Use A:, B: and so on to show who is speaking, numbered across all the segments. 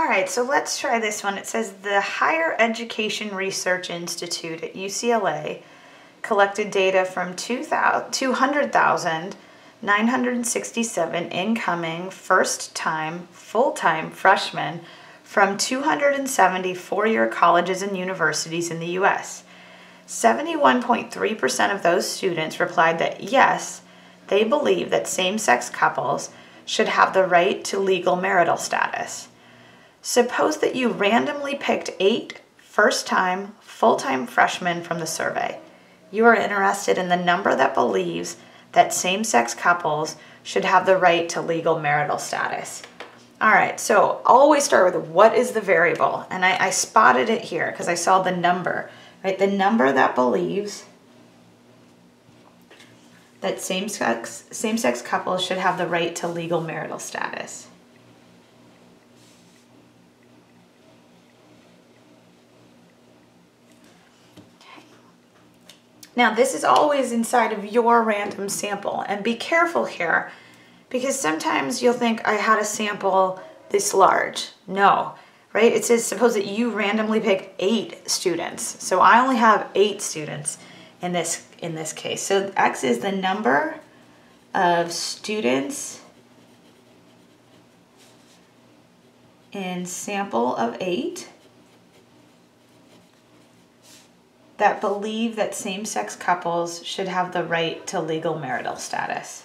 A: All right, so let's try this one. It says the Higher Education Research Institute at UCLA collected data from 200,967 incoming first-time, full-time freshmen from 270 four-year colleges and universities in the U.S. 71.3% of those students replied that yes, they believe that same-sex couples should have the right to legal marital status. Suppose that you randomly picked eight first time, full time freshmen from the survey. You are interested in the number that believes that same sex couples should have the right to legal marital status. All right, so always start with what is the variable? And I, I spotted it here because I saw the number, right? The number that believes that same sex, same sex couples should have the right to legal marital status. Now this is always inside of your random sample and be careful here because sometimes you'll think I had a sample this large. No, right? It says suppose that you randomly pick eight students. So I only have eight students in this in this case. So X is the number of students in sample of eight that believe that same-sex couples should have the right to legal marital status.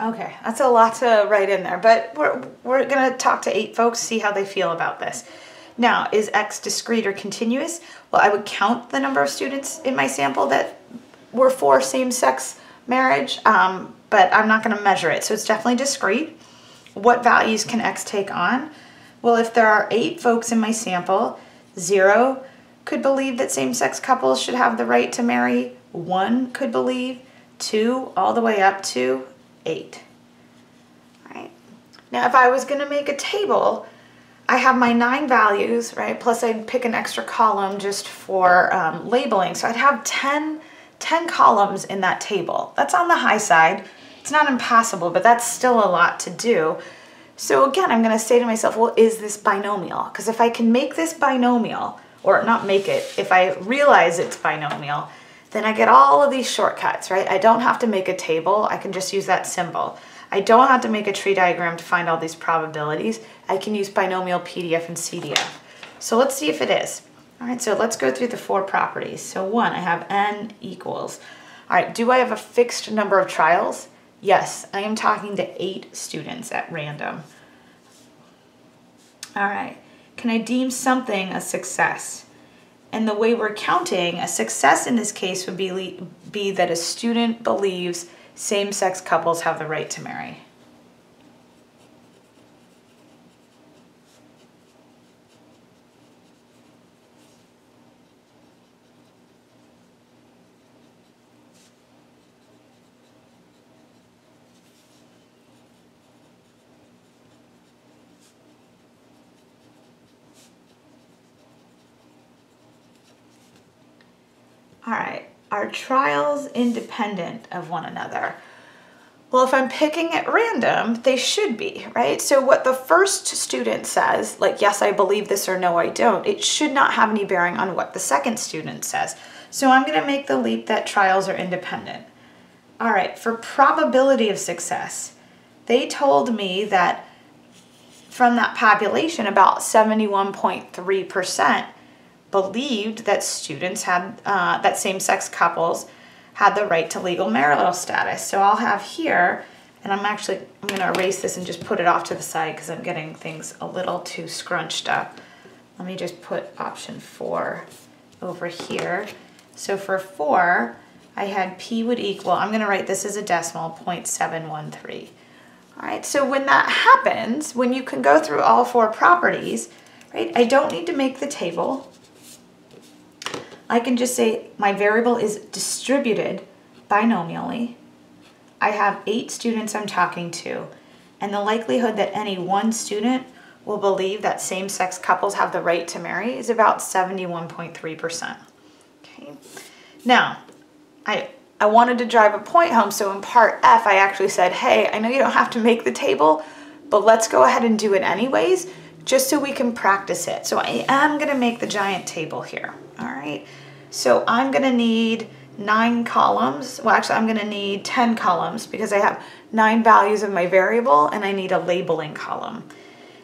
A: Okay, that's a lot to write in there, but we're, we're gonna talk to eight folks, see how they feel about this. Now, is X discrete or continuous? Well, I would count the number of students in my sample that were for same-sex marriage, um, but I'm not gonna measure it, so it's definitely discrete. What values can X take on? Well, if there are eight folks in my sample, zero could believe that same-sex couples should have the right to marry, one could believe, two all the way up to 8. Right? Now if I was going to make a table, I have my nine values, right? Plus I'd pick an extra column just for um, labeling. So I'd have 10, 10 columns in that table. That's on the high side. It's not impossible, but that's still a lot to do. So again, I'm gonna say to myself, well, is this binomial? Because if I can make this binomial, or not make it, if I realize it's binomial, then I get all of these shortcuts, right? I don't have to make a table. I can just use that symbol. I don't have to make a tree diagram to find all these probabilities. I can use binomial PDF and CDF. So let's see if it is. All right, so let's go through the four properties. So one, I have n equals. All right, do I have a fixed number of trials? Yes, I am talking to eight students at random. All right, can I deem something a success? And the way we're counting, a success in this case would be, be that a student believes same-sex couples have the right to marry. All right, are trials independent of one another? Well, if I'm picking at random, they should be, right? So what the first student says, like, yes, I believe this or no, I don't, it should not have any bearing on what the second student says. So I'm gonna make the leap that trials are independent. All right, for probability of success, they told me that from that population, about 71.3% believed that students had, uh, that same-sex couples had the right to legal marital status. So I'll have here, and I'm actually, I'm gonna erase this and just put it off to the side because I'm getting things a little too scrunched up. Let me just put option four over here. So for four, I had P would equal, I'm gonna write this as a decimal, 0.713. All right, so when that happens, when you can go through all four properties, right? I don't need to make the table. I can just say my variable is distributed binomially. I have eight students I'm talking to, and the likelihood that any one student will believe that same-sex couples have the right to marry is about 71.3%. Okay. Now, I I wanted to drive a point home, so in part F, I actually said, hey, I know you don't have to make the table, but let's go ahead and do it anyways, just so we can practice it. So I am gonna make the giant table here, all right? So I'm gonna need nine columns. Well, actually, I'm gonna need 10 columns because I have nine values of my variable and I need a labeling column.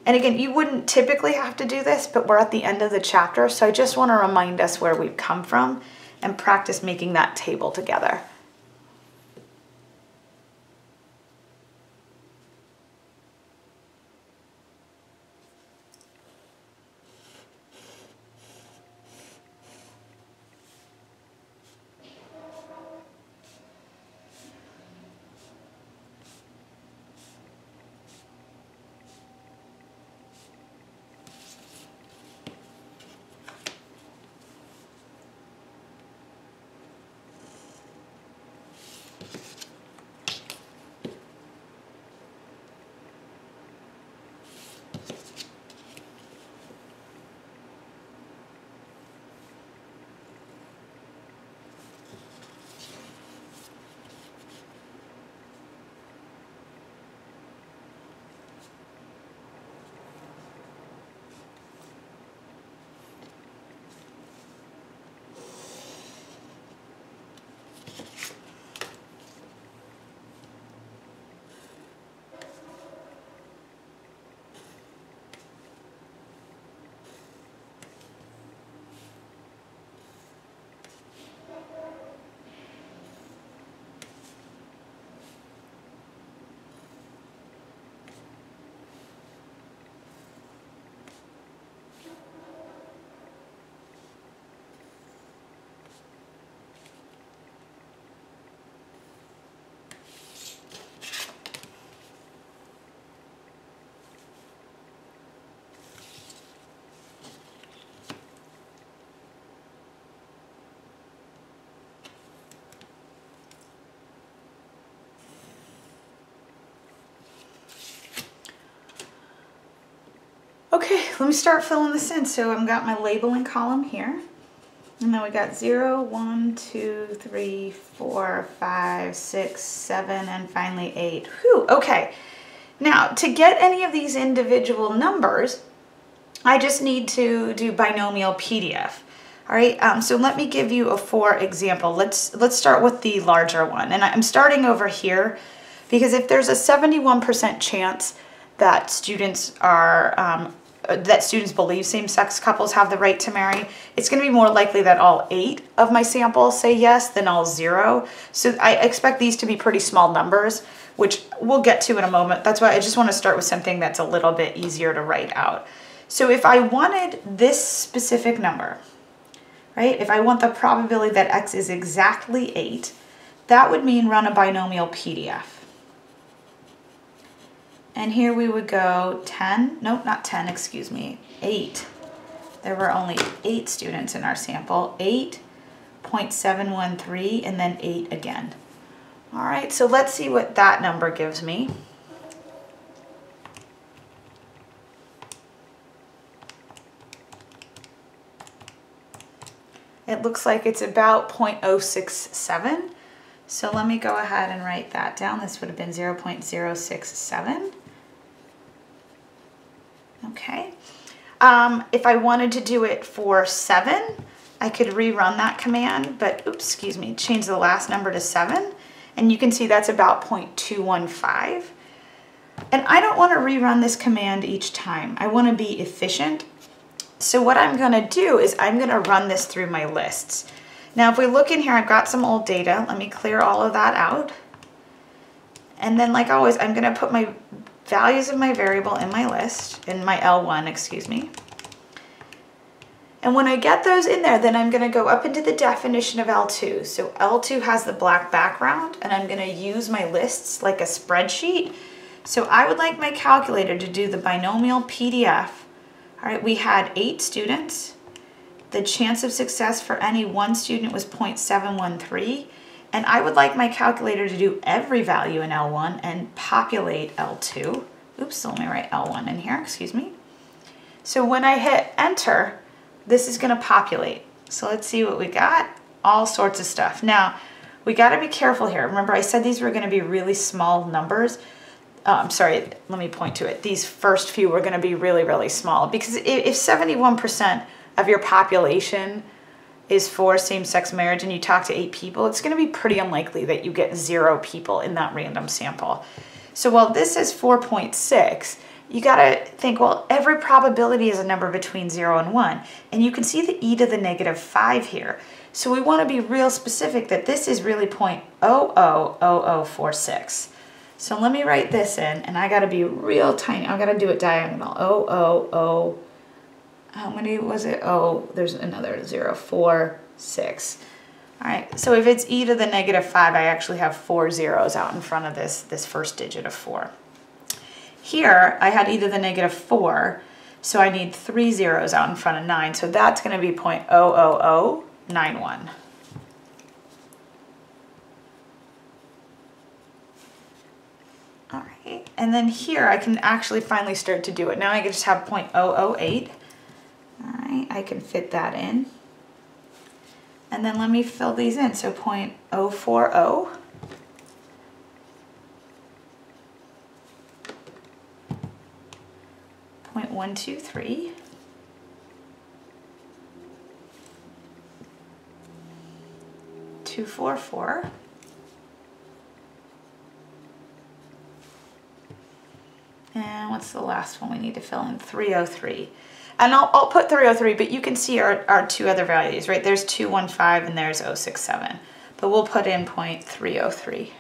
A: And again, you wouldn't typically have to do this, but we're at the end of the chapter, so I just wanna remind us where we've come from and practice making that table together. Okay, let me start filling this in. So I've got my labeling column here. And then we got zero, one, two, three, four, five, six, seven, and finally eight. Whew, okay. Now, to get any of these individual numbers, I just need to do binomial PDF. All right, um, so let me give you a for example. Let's, let's start with the larger one. And I'm starting over here because if there's a 71% chance that students are um, that students believe same-sex couples have the right to marry, it's going to be more likely that all eight of my samples say yes than all zero. So I expect these to be pretty small numbers, which we'll get to in a moment. That's why I just want to start with something that's a little bit easier to write out. So if I wanted this specific number, right, if I want the probability that x is exactly 8, that would mean run a binomial PDF. And here we would go 10, nope, not 10, excuse me, 8. There were only 8 students in our sample, 8.713, and then 8 again. All right, so let's see what that number gives me. It looks like it's about 0.067. So let me go ahead and write that down. This would have been 0.067. Okay. Um, if I wanted to do it for seven, I could rerun that command, but oops, excuse me, change the last number to seven. And you can see that's about 0.215. And I don't want to rerun this command each time. I want to be efficient. So what I'm going to do is I'm going to run this through my lists. Now, if we look in here, I've got some old data. Let me clear all of that out. And then like always, I'm going to put my values of my variable in my list, in my L1, excuse me. And when I get those in there, then I'm gonna go up into the definition of L2. So L2 has the black background and I'm gonna use my lists like a spreadsheet. So I would like my calculator to do the binomial PDF All right, we had eight students. The chance of success for any one student was 0.713. And I would like my calculator to do every value in L1 and populate L2. Oops, let me write L1 in here, excuse me. So when I hit enter, this is gonna populate. So let's see what we got. All sorts of stuff. Now, we gotta be careful here. Remember I said these were gonna be really small numbers. Oh, I'm sorry, let me point to it. These first few were gonna be really, really small because if 71% of your population is for same-sex marriage and you talk to eight people, it's gonna be pretty unlikely that you get zero people in that random sample. So while this is 4.6, you gotta think, well, every probability is a number between zero and one. And you can see the e to the negative five here. So we wanna be real specific that this is really 0.000046. So let me write this in, and I gotta be real tiny. I gotta do it diagonal. Oh, oh, oh. How many was it? Oh, there's another zero, four, six. All right, so if it's e to the negative five, I actually have four zeros out in front of this, this first digit of four. Here, I had e to the negative four, so I need three zeros out in front of nine, so that's gonna be 0.00091. All right, and then here I can actually finally start to do it. Now I can just have 0.008. I can fit that in. And then let me fill these in. So 0.040. Point one two three. Two four four. And what's the last one we need to fill in? 303. And I'll, I'll put 303, but you can see our, our two other values, right? There's 215 and there's 067. But we'll put in point 303.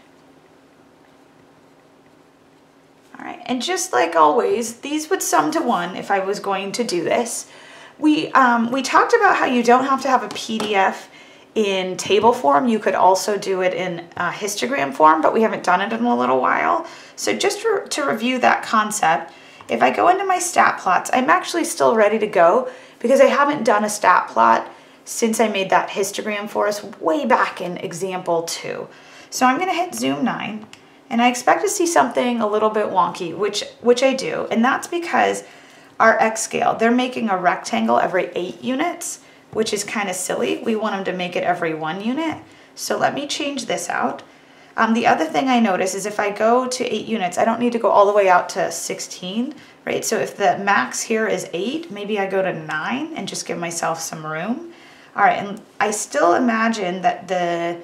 A: All right, and just like always, these would sum to one if I was going to do this. We, um, we talked about how you don't have to have a PDF in table form. You could also do it in a histogram form, but we haven't done it in a little while. So just to review that concept, if I go into my stat plots, I'm actually still ready to go because I haven't done a stat plot since I made that histogram for us way back in example two. So I'm gonna hit zoom nine and I expect to see something a little bit wonky, which, which I do. And that's because our X scale, they're making a rectangle every eight units, which is kind of silly. We want them to make it every one unit. So let me change this out. Um, the other thing I notice is if I go to eight units, I don't need to go all the way out to 16, right? So if the max here is eight, maybe I go to nine and just give myself some room. All right, and I still imagine that the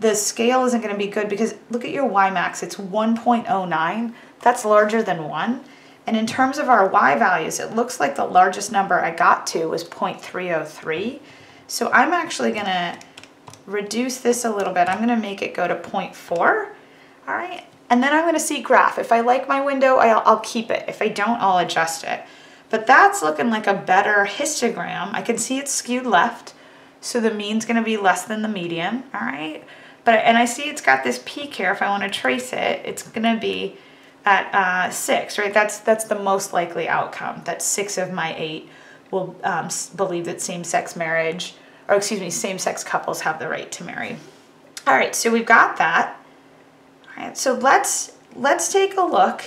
A: the scale isn't gonna be good because look at your Y max, it's 1.09. That's larger than one. And in terms of our Y values, it looks like the largest number I got to was 0.303. So I'm actually gonna reduce this a little bit. I'm gonna make it go to 0.4, all right? And then I'm gonna see graph. If I like my window, I'll, I'll keep it. If I don't, I'll adjust it. But that's looking like a better histogram. I can see it's skewed left, so the mean's gonna be less than the median, all right? But, and I see it's got this peak here. If I wanna trace it, it's gonna be at uh, six, right? That's, that's the most likely outcome, that six of my eight will um, believe that same-sex marriage, or excuse me, same-sex couples have the right to marry. All right, so we've got that. All right, so let's, let's take a look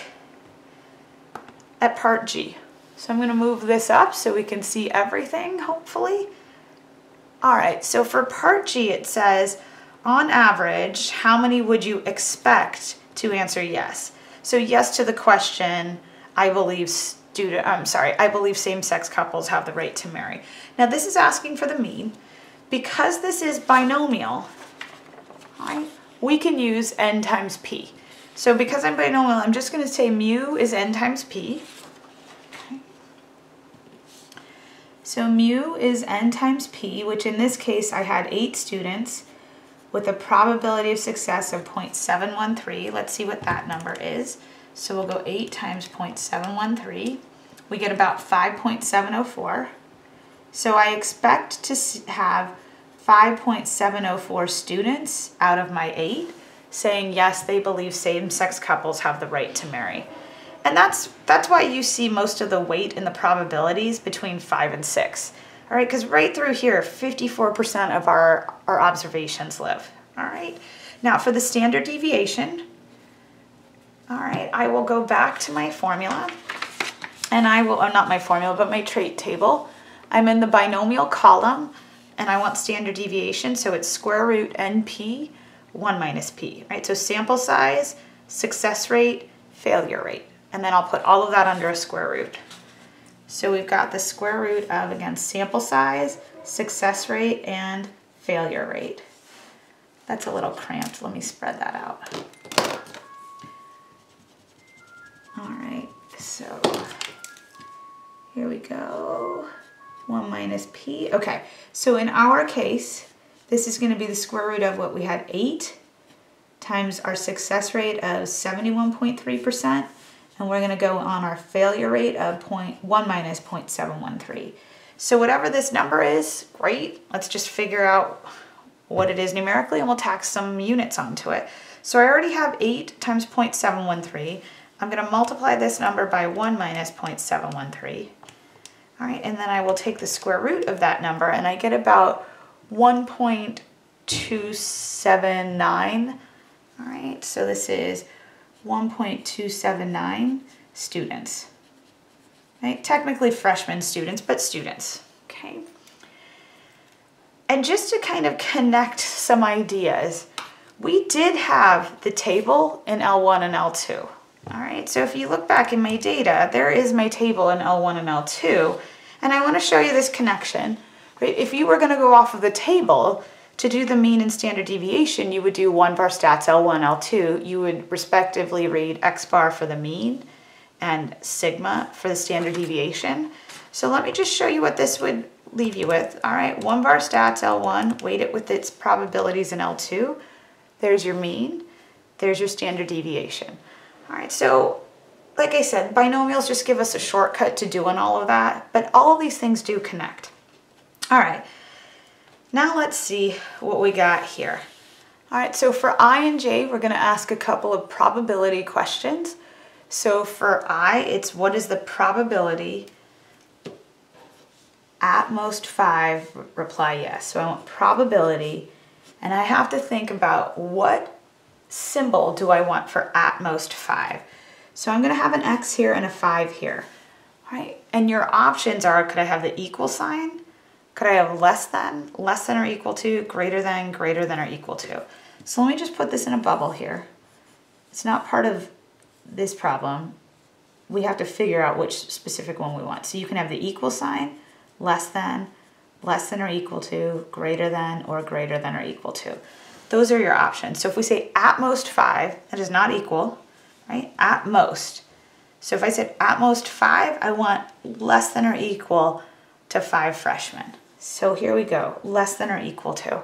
A: at part G. So I'm gonna move this up so we can see everything, hopefully. All right, so for part G, it says, on average, how many would you expect to answer yes? So yes to the question, I believe student, I'm sorry, I believe same-sex couples have the right to marry. Now this is asking for the mean. Because this is binomial, right, we can use n times p. So because I'm binomial, I'm just gonna say mu is n times p. So mu is n times p, which in this case I had eight students with a probability of success of 0.713. Let's see what that number is. So we'll go 8 times 0.713. We get about 5.704. So I expect to have 5.704 students out of my 8 saying yes, they believe same-sex couples have the right to marry. And that's, that's why you see most of the weight in the probabilities between five and six. All right, because right through here, 54% of our, our observations live. All right, now for the standard deviation, all right, I will go back to my formula and I will, not my formula, but my trait table. I'm in the binomial column and I want standard deviation, so it's square root NP, 1 minus P, right? So sample size, success rate, failure rate. And then I'll put all of that under a square root. So we've got the square root of, again, sample size, success rate, and failure rate. That's a little cramped. Let me spread that out. All right, so here we go. 1 minus p. Okay, so in our case, this is going to be the square root of what we had, 8 times our success rate of 71.3%, and we're going to go on our failure rate of point, 1 minus 0.713. So whatever this number is, great. Let's just figure out what it is numerically, and we'll tack some units onto it. So I already have 8 times 0.713. I'm going to multiply this number by 1 minus 0.713. All right, and then I will take the square root of that number and I get about 1.279. All right, so this is 1.279 students. Right? Technically freshman students, but students, okay? And just to kind of connect some ideas, we did have the table in L1 and L2. All right, so if you look back in my data, there is my table in L1 and L2, and I wanna show you this connection. Right? If you were gonna go off of the table, to do the mean and standard deviation, you would do one var stats L1, L2. You would respectively read X bar for the mean and sigma for the standard deviation. So let me just show you what this would leave you with. All right, one var stats L1, weight it with its probabilities in L2. There's your mean, there's your standard deviation. All right, so like I said, binomials just give us a shortcut to doing all of that, but all of these things do connect. All right, now let's see what we got here. All right, so for I and J, we're gonna ask a couple of probability questions. So for I, it's what is the probability at most five, reply yes. So I want probability, and I have to think about what symbol do I want for at most five? So I'm gonna have an X here and a five here, right? And your options are, could I have the equal sign? Could I have less than, less than or equal to, greater than, greater than or equal to? So let me just put this in a bubble here. It's not part of this problem. We have to figure out which specific one we want. So you can have the equal sign, less than, less than or equal to, greater than, or greater than or equal to. Those are your options. So if we say at most five, that is not equal, right? At most. So if I said at most five, I want less than or equal to five freshmen. So here we go, less than or equal to. All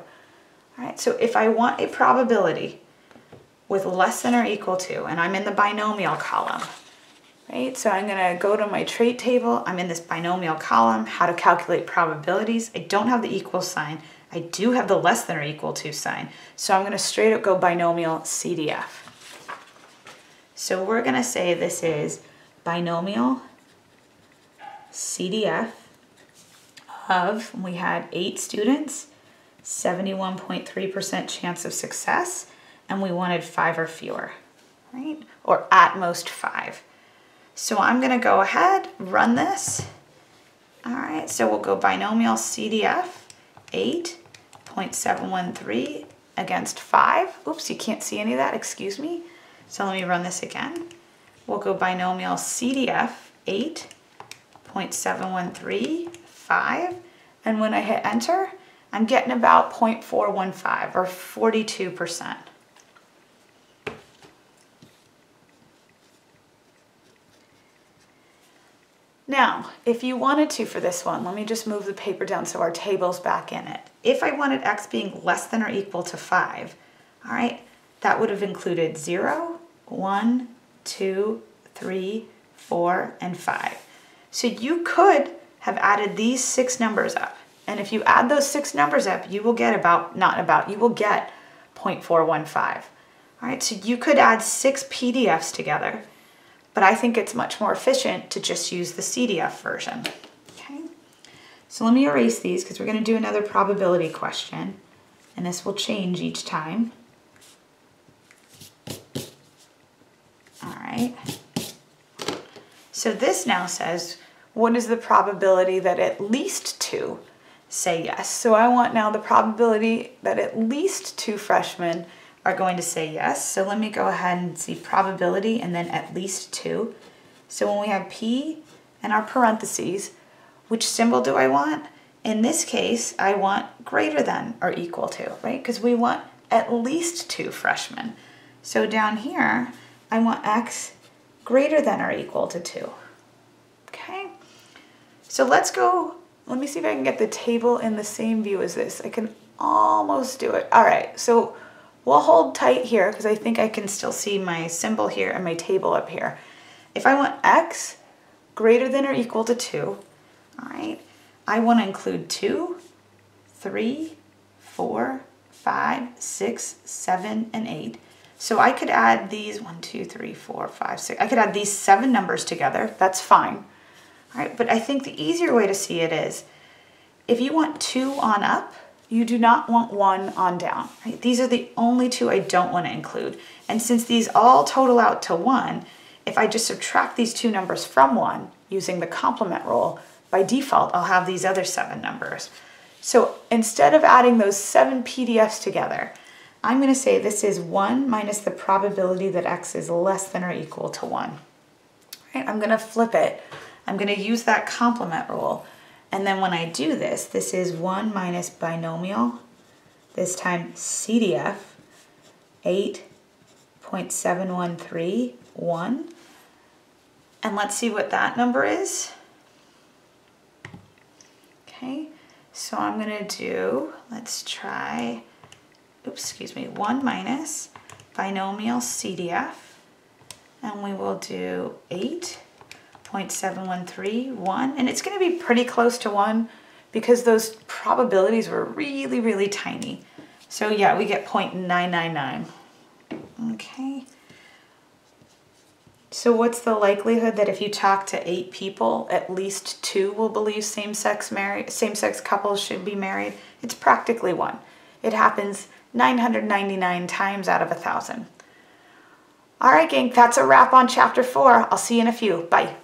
A: right, so if I want a probability with less than or equal to, and I'm in the binomial column, right? So I'm gonna go to my trait table. I'm in this binomial column, how to calculate probabilities. I don't have the equal sign. I do have the less than or equal to sign. So I'm gonna straight up go binomial CDF. So we're gonna say this is binomial CDF of, we had eight students, 71.3% chance of success, and we wanted five or fewer, right? Or at most five. So I'm gonna go ahead, run this. All right, so we'll go binomial CDF, eight, 0.713 against 5. Oops, you can't see any of that, excuse me. So let me run this again. We'll go binomial CDF 8.713, And when I hit enter, I'm getting about 0.415 or 42%. Now, if you wanted to for this one, let me just move the paper down so our table's back in it. If I wanted x being less than or equal to 5, all right, that would have included 0, 1, 2, 3, 4, and 5. So you could have added these six numbers up. And if you add those six numbers up, you will get about, not about, you will get 0.415. All right, so you could add six PDFs together but I think it's much more efficient to just use the CDF version. So let me erase these because we're going to do another probability question, and this will change each time. All right. So this now says, what is the probability that at least two say yes? So I want now the probability that at least two freshmen are going to say yes. So let me go ahead and see probability and then at least two. So when we have P and our parentheses, which symbol do I want? In this case, I want greater than or equal to, right? Because we want at least two freshmen. So down here, I want X greater than or equal to two. Okay, so let's go, let me see if I can get the table in the same view as this. I can almost do it. All right, so We'll hold tight here because I think I can still see my symbol here and my table up here. If I want x greater than or equal to 2, all right, I want to include 2, 3, 4, 5, 6, 7, and 8. So I could add these 1, 2, 3, 4, 5, 6. I could add these seven numbers together. That's fine. All right, but I think the easier way to see it is if you want 2 on up, you do not want one on down. Right? These are the only two I don't want to include. And since these all total out to one, if I just subtract these two numbers from one using the complement rule, by default, I'll have these other seven numbers. So instead of adding those seven PDFs together, I'm going to say this is 1 minus the probability that x is less than or equal to 1. Right? I'm going to flip it. I'm going to use that complement rule. And then when I do this, this is 1 minus binomial, this time CDF, 8.7131. And let's see what that number is. Okay, so I'm to do, let's try, oops, excuse me, 1 minus binomial CDF, and we will do 8 0.7131, and it's to be pretty close to 1 because those probabilities were really, really tiny. So yeah, we get 0.999. Okay. So what's the likelihood that if you talk to eight people, at least two will believe same-sex married, same-sex couples should be married? It's practically one. It happens 999 times out of a thousand. All right, gang, that's a wrap on chapter four. I'll see you in a few. Bye.